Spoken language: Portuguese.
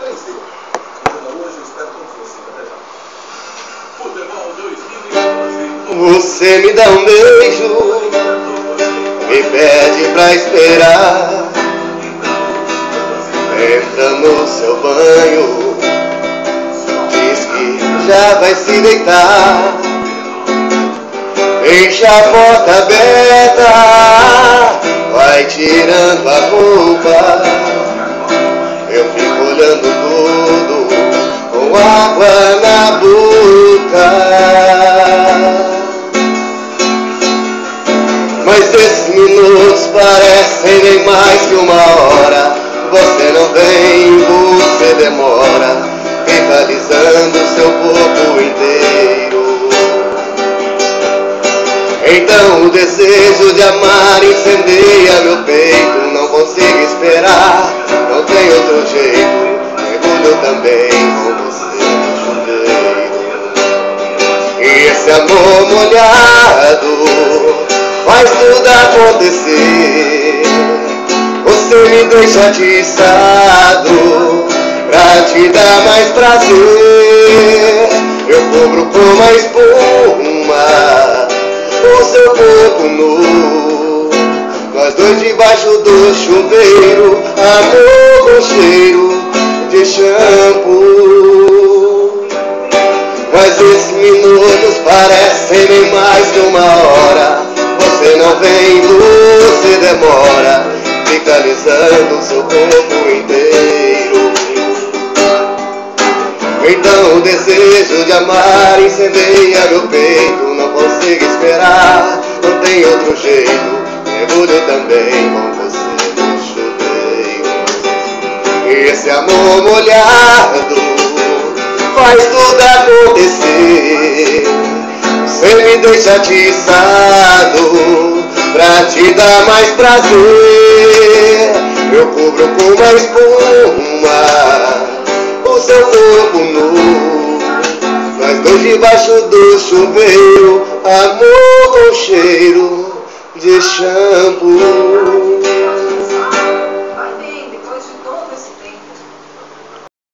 3D. Então hoje eu espero todos vocês. Até já. Futebol 2014. Você me dá um beijo, me pede pra esperar. Entra no seu banho, diz que já vai se deitar. Deixa a porta aberta, vai tirando a roupa. Água na boca. Mas esses minutos parecem nem mais que uma hora. Você não vem, você demora, vitalizando seu corpo inteiro. Então o desejo de amar incendeia meu peito. Também com você chuveiro. E esse amor molhado faz tudo acontecer. Você me deixa atiçado pra te dar mais prazer. Eu cubro com uma espuma o seu corpo nu. Nós dois debaixo do chuveiro, amor com cheiro de shampoo. Mas esses minutos parecem nem mais que uma hora. Você não vem, você demora, vitalizando seu corpo inteiro. Então o desejo de amar incendeia meu peito. Não consigo esperar, não tem outro jeito. Mergulho também com você no chuveiro. E esse amor molhado faz tudo acontecer. Você me deixa atiçado pra te dar mais prazer. Eu cubro com uma espuma o seu corpo nu. Nós dois debaixo do chuveiro, amor com cheiro de shampoo.